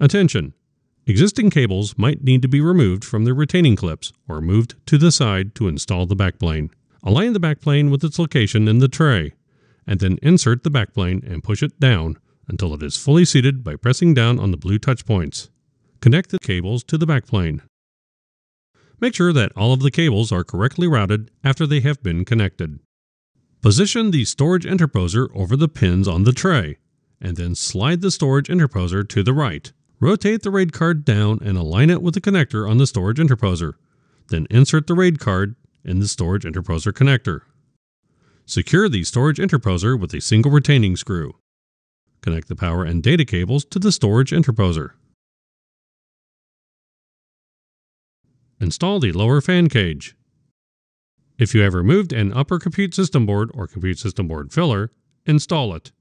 Attention! Existing cables might need to be removed from their retaining clips or moved to the side to install the backplane. Align the backplane with its location in the tray, and then insert the backplane and push it down until it is fully seated by pressing down on the blue touch points. Connect the cables to the backplane. Make sure that all of the cables are correctly routed after they have been connected. Position the storage interposer over the pins on the tray, and then slide the storage interposer to the right. Rotate the RAID card down and align it with the connector on the storage interposer. Then insert the RAID card in the storage interposer connector. Secure the storage interposer with a single retaining screw. Connect the power and data cables to the storage interposer. Install the lower fan cage. If you have removed an upper compute system board or compute system board filler, install it.